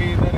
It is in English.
mean,